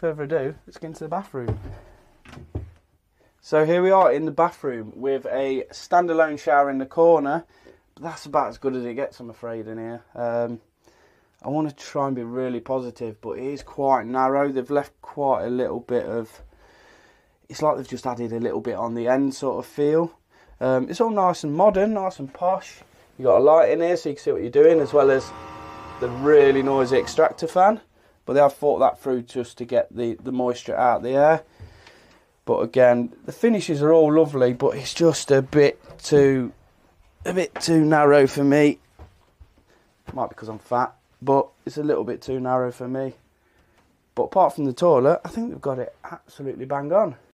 further ado, let's get into the bathroom. So here we are in the bathroom with a standalone shower in the corner. That's about as good as it gets, I'm afraid, in here. Um, I want to try and be really positive, but it is quite narrow. They've left quite a little bit of. It's like they've just added a little bit on the end, sort of feel. Um, it's all nice and modern, nice and posh. You got a light in here so you can see what you're doing, as well as the really noisy extractor fan. But they have thought that through just to get the, the moisture out of the air. But again, the finishes are all lovely, but it's just a bit too a bit too narrow for me. Might be because I'm fat, but it's a little bit too narrow for me. But apart from the toilet, I think they've got it absolutely bang on.